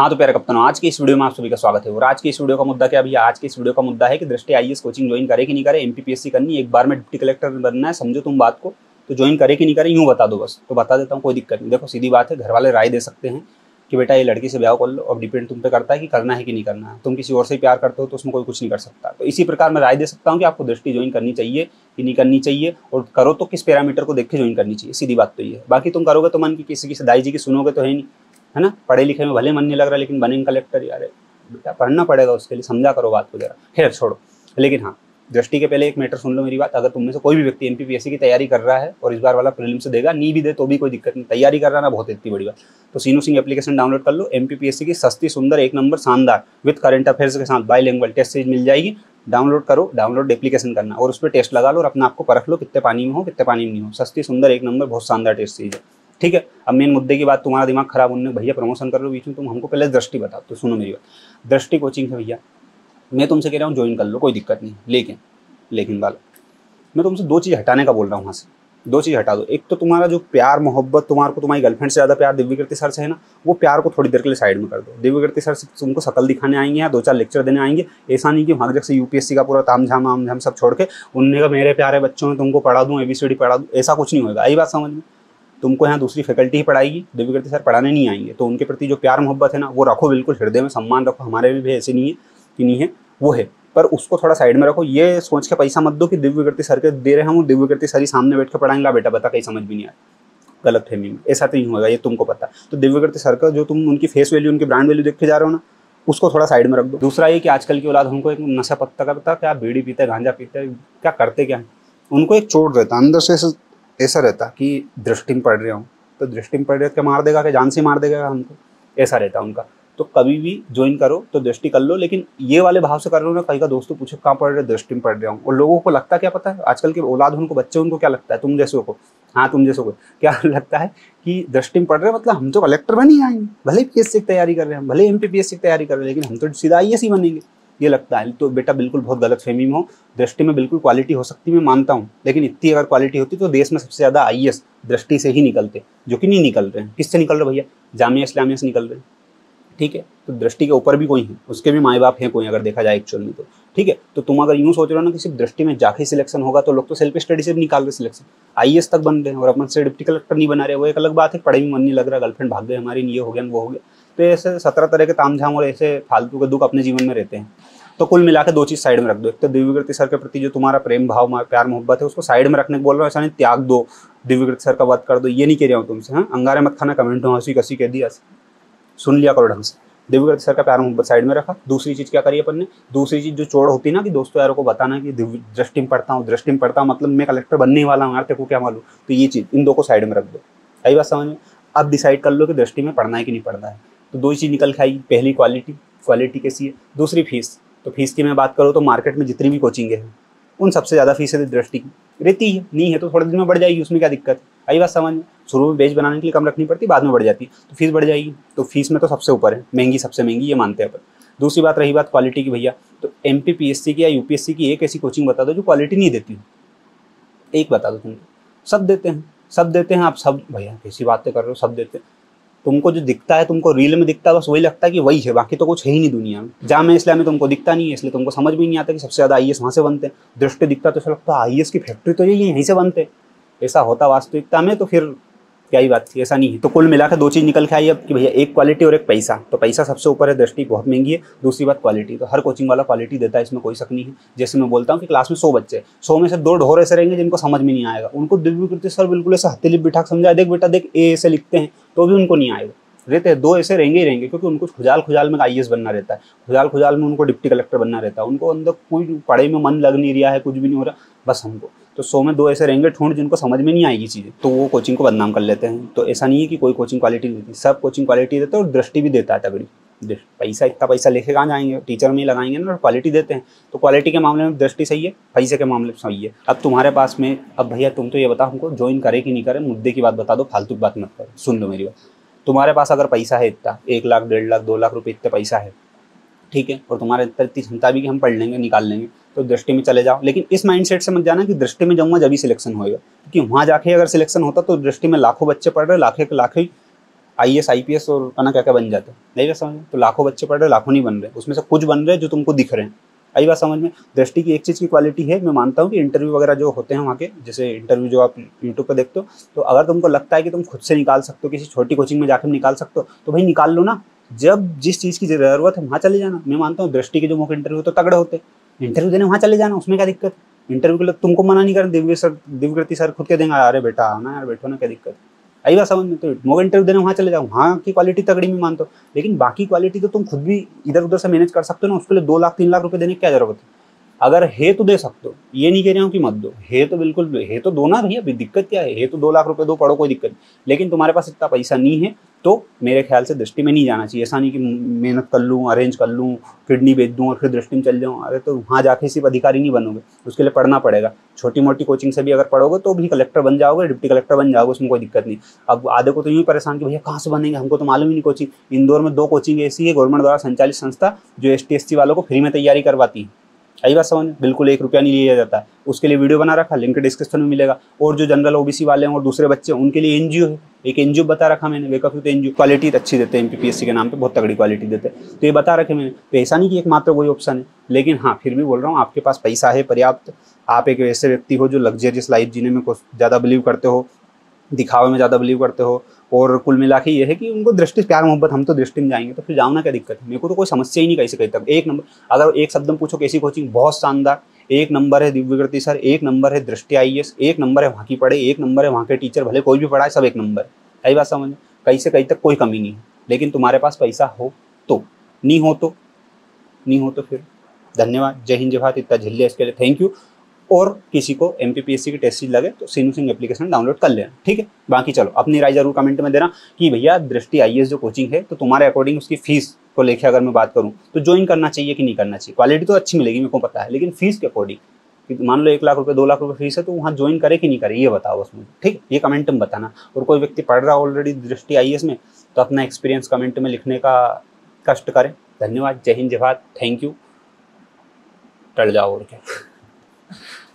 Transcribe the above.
हाँ तो प्यारे कप्तान, आज की इस वीडियो में आप सभी का स्वागत है। और आज की इस वीडियो का मुद्दा क्या भैया? आज की इस वीडियो का मुद्दा है कि दृष्टि आई कोचिंग ज्वाइन करे कि नहीं करे एमपीपीएससी करनी एक बार में डिप्टी कलेक्टर बनना है, समझो तुम बात को तो ज्वाइन करे कि नहीं करे, यूँ बता दो बस तो बता देता हूँ, कोई दिक्कत नहीं। देखो, सीधी बात है घर वाले राय दे सकते हैं कि बेटा ये लड़की से ब्याह कर लो, अब डिपेंड तुम पे करता है कि करना है कि नहीं करना है। तुम किसी और से प्यार करते हो तो उसमें कोई कुछ नहीं कर सकता। तो इसी प्रकार मैं राय दे सकता हूँ कि आपको दृष्टि ज्वाइन करनी चाहिए कि नहीं करनी चाहिए, और करो तो किस पैरामीटर को देख के ज्वाइन करनी चाहिए। सीधी बात तो ये है। बाकी तुम करोगे तो मन की किसी की दाई जी की सुनोगे तो है नहीं। है ना? पढ़े लिखे में भले मन नहीं लग रहा, लेकिन बनेंगे कलेक्टर यार, बेटा पढ़ना पड़ेगा उसके लिए, समझा करो बात को जरा। खैर, छोड़ो। लेकिन हाँ दृष्टि के पहले एक मैटर सुन लो मेरी बात। अगर तुम में से कोई भी व्यक्ति एमपीपीएससी की तैयारी कर रहा है और इस बार वाला प्रीलिम से देगा नहीं भी दे तो भी कोई दिक्कत नहीं। तैयारी कर रहा ना, बहुत इतनी बड़ी बात। तो सीनू सिंह एप्लीकेशन डाउनलोड कर लो। एमपीपीएससी की सस्ती, सुंदर, एक नंबर शानदार विद करंट अफेयर्स के साथ बाई लैंग्वेज टेस्ट सीरीज़ मिल जाएगी। डाउनलोड करो डाउनलोड एप्लीकेशन करना। और उस पर टेस्ट लगा लो और अपने आपको परख लो, कितने पानी में हो, कितने पानी में नहीं हो। सस्ती, सुंदर, एक नंबर बहुत शानदार टेस्ट सीरीज़ है। ठीक है? अब मेन मुद्दे की बात, तुम्हारा दिमाग खराब होने भैया प्रमोशन कर लो बीच में, तुम हमको पहले दृष्टि बताओ। तो सुनो मेरी बात। दृष्टि कोचिंग है भैया। मैं तुमसे कह रहा हूँ ज्वाइन कर लो, कोई दिक्कत नहीं। लेकिन लेकिन वाला मैं तुमसे दो चीज़ हटाने का बोल रहा हूँ वहाँ से। दो चीज़ हटा दो। एक तो तुम्हारा जो प्यार, मोहब्बत, तुम्हारे को तुम्हारी गर्लफ्रेंड से ज़्यादा प्यार दिव्य दिव्यकृति सर से है ना, वो प्यार को थोड़ी देर के लिए साइड में कर दो। दिव्य दिव्यकृति सर से तुमको शकल दिखाने आएँगे या दो चार लेक्चर देने आएँगे। ऐसा नहीं कि वहाँ जैसे यूपीएससी का पूरा ताम झाम आम झाम सब छोड़ के, उनने का मेरे प्यारे बच्चों में तुमको पढ़ा दूँ एबीसीडी पढ़ा दूँ। ऐसा कुछ नहीं होगा आई बात समझ में? तुमको यहाँ दूसरी फैकल्टी ही पढ़ाएगी दिव्यकृति सर पढ़ाने नहीं आएँगे। तो उनके प्रति जो प्यार मोहब्बत है ना, वो रखो बिल्कुल, हृदय में सम्मान रखो, हमारे भी भी ऐसे नहीं है कि नहीं है, वो है। पर उसको थोड़ा साइड में रखो, ये सोच के पैसा मत दो कि दिव्यकृति सर के दे रहे हम दिव्यकृति सर ही सामने बैठ के पढ़ाएँगे, ला बेटा, बता, कहीं समझ भी नहीं आया। गलत फहमी में ऐसा तो नहीं होगा, ये तुमको पता तो दिव्यकृति सर का जो तुम उनकी फेस वैल्यू उनकी ब्रांड वैल्यू देख के जा रहे हो ना, उसको थोड़ा साइड में रख दो। दूसरा ये कि आजकल की औलाद हमको एक नशा पत्ता करता क्या बीड़ी पीते गांजा पीते क्या करते क्या उनको एक चोट रहता है, अंदर से ऐसा रहता कि दृष्टि में पढ़ रहा हूँ तो दृष्टि में पढ़ रहे क्या मार देगा कि जान से मार देगा हमको? ऐसा रहता उनका। तो कभी भी ज्वाइन करो तो दृष्टि कर लो, लेकिन ये वाले भाव से कर लो ना कहीं का दोस्तों पूछो, कहाँ पढ़ रहे दृष्टि में पढ़ रहा हूँ। और लोगों को लगता क्या पता है? आजकल के औलाद उनको, बच्चे उनको क्या लगता है? तुम जैसे को। हाँ तुम जैसे को। क्या लगता है कि दृष्टि में पढ़ रहे मतलब हम तो कलेक्टर बन ही आएँगे भले पी की तैयारी कर रहे हैं, भले एम की तैयारी कर रहे हैं, लेकिन हम तो सीधा आई ही बनेंगे। ये लगता है। तो बेटा बिल्कुल बहुत गलत फहमी में हो। दृष्टि में बिल्कुल क्वालिटी हो सकती, मैं मानता हूँ। लेकिन इतनी अगर क्वालिटी होती तो देश में सबसे ज़्यादा आई दृष्टि से ही निकलते। जो कि नहीं निकल रहे हैं। किससे निकल रहे भैया? जामिया इस्लामिया से निकल रहे हैं। ठीक है? तो दृष्टि के ऊपर भी कोई है। उसके भी माए बाप हैं कोई, अगर देखा जाए एक्चुअल में तो। ठीक है? तो तुम अगर यूँ सोच रहे हो ना कि सिर्फ़ दृष्टि में जाके सिलेक्शन होगा तो लोग तो सेल्फ स्टडी से भी निकाल रहे सिलेक्शन आई तक बन रहे हैं और अपन से डिप्टी कलेक्टर नहीं बना रहे वो एक अलग बात है, पढ़ाई में मन नहीं लग रहा गर्लफ्रेंड भाग गए, हमारी ये हो गया, वो हो गया। तो ऐसे सत्रह तरह के तामझाम और ऐसे फालतू के दुख अपने जीवन में रहते हैं। तो कुल मिला के दो चीज़ साइड में रख दो। एक तो दिव्यकृति सर के प्रति जो तुम्हारा प्रेम भाव प्यार मोहब्बत है, उसको साइड में रखने को बोल रहा हूँ ऐसा नहीं, त्याग दो। दिव्यकृति सर का वध कर दो। ये नहीं कह रहा हूँ तुमसे हाँ? अंगारे मत खाना, कमेंट हो, हँसी कसी कह दिया। सुन लिया करो ढंग से। दिव्यकृति सर का प्यार मोहब्बत साइड में रखा। दूसरी चीज़ क्या करी अपन ने? दूसरी चीज़ जो चोड़ होती ना कि दोस्तों यारों को बताना कि दृष्टि में पढ़ता हूँ दृष्टि में पढ़ता हूँ मतलब मैं कलेक्टर बनने वाला हूँ यार, तेरे को क्या मालूम? तो ये चीज़, इन दो को साइड में रख दो। आई बात समझ में? अब डिसाइड कर लो कि दृष्टि में पढ़ना है कि नहीं पढ़ना है। तो दो चीज़ निकल के आई, पहली क्वालिटी क्वालिटी कैसी है, दूसरी फ़ीस तो फ़ीस की मैं बात करूँ तो मार्केट में जितनी भी कोचिंग हैं, उन सबसे ज़्यादा फ़ीस है दृष्टि की। रहती है, नहीं है तो थोड़े दिन में बढ़ जाएगी, उसमें क्या दिक्कत है? आई बात समझ में? शुरू में बेच बनाने के लिए कम रखनी पड़ती, बाद में बढ़ जाती है। तो फ़ीस बढ़ जाएगी तो फ़ीस में तो सबसे ऊपर है, महँगी सबसे महँगी, ये मानते हैं अपन। दूसरी बात, रही बात क्वालिटी की भैया तो एम की या यूपीएससी की एक ऐसी कोचिंग बता दो जो क्वालिटी नहीं देती एक बता दो तुमको सब देते हैं, सब देते हैं, आप सब, भैया, कैसी बातें कर रहे हो, सब देते हैं। तुमको जो दिखता है, तुमको रील में दिखता है, बस वही लगता है कि वही है, बाकी तो कुछ है ही नहीं दुनिया में। जहाँ में इसलिए तुमको दिखता नहीं है, इसलिए तुमको समझ भी नहीं आता कि सबसे ज़्यादा आई वहाँ से बनते हैं। दृष्टि दिखता तो ऐसा लगता है आई की फैक्ट्री तो यही है यहीं से बनते ऐसा होता वास्तविकता में तो फिर क्या ही बात थी, ऐसा नहीं है। तो कुल मिलाकर दो चीज़ निकल के आई अब कि भैया एक क्वालिटी और एक पैसा। तो पैसा सबसे ऊपर है, दृष्टि बहुत महँगी है। दूसरी बात क्वालिटी तो हर कोचिंग वाला क्वालिटी देता है, इसमें कोई शक नहीं है। जैसे मैं बोलता हूँ कि क्लास में सौ बच्चे सौ में से दो ढोर ऐसे रहेंगे जिनको समझ में नहीं आएगा। उनको दिव्य कृति सर बिल्कुल ऐसा हथेली बिठा समझा देख बेटा, देख, ए ऐसे लिखते हैं। तो भी उनको नहीं आएगा। रहते हैं, दो ऐसे रहेंगे ही रहेंगे, क्योंकि उनको खुजाल खुजाल में आई बनना रहता है। खुजाल खुजाल में उनको डिप्टी कलेक्टर बनना रहता है। उनको अंदर कोई पढ़ाई में मन लग नहीं रहा है, कुछ भी नहीं हो रहा, बस हमको। तो सौ में दो ऐसे रहेंगे ठूंढ जिनको समझ में नहीं आएगी चीज़ें। तो वो कोचिंग को बदनाम कर लेते हैं। तो ऐसा नहीं है कि कोई कोचिंग क्वालिटी देती। सब कोचिंग क्वालिटी देते हैं और दृष्टि भी देता है तगड़ी। पैसा, इतना पैसा लेके कहाँ जाएँगे? टीचर में ही लगाएँगे ना और क्वालिटी देते हैं। तो क्वालिटी के मामले में दृष्टि सही है, पैसे के मामले में सही है। अब तुम्हारे पास में, अब भैया तुम तो ये बताओ हमको ज्वाइन करे कि नहीं करे, मुद्दे की बात बता दो, फालतू बात मत करो। सुन लो मेरी बात। तुम्हारे पास अगर पैसा है इतना, एक लाख, डेढ़ लाख, दो लाख रुपये इतना पैसा है, ठीक है? और तुम्हारे इतना इतनी क्षमता भी कि हम पढ़ लेंगे, निकाल लेंगे। तो दृष्टि में चले जाओ। लेकिन इस माइंडसेट से मत जाना कि दृष्टि में जाऊँगा जब ही सिलेक्शन होएगा। क्योंकि वहाँ जाके अगर सिलेक्शन होता तो दृष्टि में लाखों बच्चे पढ़ रहे, लाखे के लाखे I S I P S और पता क्या क्या बन जाते। नहीं बात समझ में? तो लाखों बच्चे पढ़ रहे, लाखों नहीं बन रहे। उसमें से कुछ बन रहे जो तुमको दिख रहे हैं। आई बात समझ में? दृष्टि की एक चीज़ की क्वालिटी है। मैं मानता हूँ कि इंटरव्यू वगैरह जो होते हैं वहाँ के, जैसे इंटरव्यू जो आप यूट्यूब पर देखते हो तो अगर तुमको लगता है कि तुम खुद से निकाल सकते हो, किसी छोटी कोचिंग में जाकर निकाल सकते हो तो भाई निकाल लो ना। जब जिस चीज़ की ज़रूरत है, वहाँ चले जाना। मैं मानता हूँ दृष्टि के जो मौके इंटरव्यू तो तगड़े होते इंटरव्यू देने वहाँ चले जाना, उसमें क्या दिक्कत? इंटरव्यू के लिए तुमको मना नहीं कर दिव्य सर, दिव्यकृति सर खुद के देंगे, अरे बेटा, आना यार, बैठो ना, क्या दिक्कत? आई बात समझ में? तो मोबाइल इंटरव्यू देने वहाँ चले जाओ। वहाँ की क्वालिटी तगड़ी में मानता हूँ। लेकिन बाकी क्वालिटी तो तुम खुद भी इधर उधर से मैनेज कर सकते हो ना, उसके लिए दो लाख, तीन लाख रुपये देने की क्या ज़रूरत है? अगर है तो दे सकते हो। ये नहीं कह रहा हूँ कि मत दो। है तो बिल्कुल, है तो दो ना भैया, दिक्कत क्या है तो दो लाख रुपए दो पढ़ो, कोई दिक्कत नहीं। लेकिन तुम्हारे पास इतना पैसा नहीं है तो मेरे ख्याल से दृष्टि में नहीं जाना चाहिए। ऐसा नहीं कि मेहनत कर लूँ अरेंज कर लूँ किडनी बेच दूँ और फिर दृष्टि में चल जाऊँ। अरे तो वहाँ जाके सिर्फ़ अधिकारी नहीं बनोगे, उसके लिए पढ़ना पड़ेगा। छोटी मोटी कोचिंग से भी अगर पढ़ोगे तो भी कलेक्टर बन जाओगे डिप्टी कलेक्टर बन जाओगे, उसमें कोई दिक्कत नहीं। अब आधे को तो यूँ परेशान कि भैया कहाँ से बनेंगे? हमको तो मालूम ही नहीं कोचिंग इंदौर में दो कोचिंग ऐसी है, गवर्नमेंट द्वारा संचालित संस्था, जो एस वालों को फ्री में तैयारी करवाती है। आई बात समझ बिल्कुल एक रुपया नहीं लिया जाता। उसके लिए वीडियो बना रखा लिंक डिस्क्रिप्शन में मिलेगा। और जो जनरल ओबीसी वाले हैं और दूसरे बच्चे उनके लिए एनजीओ है। एक एनजीओ बता रखा मैंने वेकअप तो एनजीओ क्वालिटी अच्छी देते हैं एमपीपीएससी के नाम पे बहुत तगड़ी क्वालिटी देते हैं। तो ये बता रखे मैंने तो ऐसा नहीं कि एक मात्र वही ऑप्शन है। लेकिन हाँ फिर भी बोल रहा हूँ, आपके पास पैसा है पर्याप्त। आप एक ऐसे व्यक्ति हो जो लग्जरियस लाइफ जीने में कुछ ज़्यादा बिलीव करते हो। दिखावे में ज़्यादा बिलीव करते हो, और कुल मिला के ये है कि उनको दृष्टि, प्यार, मोहब्बत, हम तो दृष्टि में जाएँगे तो फिर जाओ ना, क्या दिक्कत है? मेरे को तो कोई समस्या ही नहीं कैसे तक। एक नंबर, अगर एक शब्द में पूछो, कैसी कोचिंग बहुत शानदार। एक नंबर है दिव्यकृति सर, एक नंबर है दृष्टि आईएएस एक नंबर है वहाँ की पढ़े, एक नंबर है वहाँ के टीचर भले कोई भी पढ़ाए, सब एक नंबर। कई बात समझ, कहीं से कहीं तक कोई कमी नहीं है। लेकिन तुम्हारे पास पैसा हो तो नहीं हो तो नहीं हो तो फिर। धन्यवाद। जय हिंद, जय भारत। इतना झिल्ले इसके लिए। थैंक यू और किसी को एमपीपीएससी की टेस्ट सीट लगे तो सीनू सिंह एप्लीकेशन डाउनलोड कर लेना, ठीक है? बाकी चलो, अपनी राय ज़रूर कमेंट में देना कि भैया, दृष्टि आई जो कोचिंग है तो तुम्हारे अकॉर्डिंग उसकी फ़ीस को लेकर अगर मैं बात करूँ तो ज्वाइन करना चाहिए कि नहीं करना चाहिए? क्वालिटी तो अच्छी मिलेगी, मेरे को पता है, लेकिन फ़ीस के अकॉर्डिंग मान लो एक लाख रुपए, दो लाख रुपए फ़ीस है तो वहाँ ज्वाइन करे कि नहीं करे, ये बताओ उसमें ठीक ये कमेंट में बताना। और कोई व्यक्ति पढ़ रहा ऑलरेडी दृष्टि आई में तो अपना एक्सपीरियंस कमेंट में लिखने का कष्ट करें। धन्यवाद, जय हिंद, जय भारत थैंक यू टल जाओ और क्या?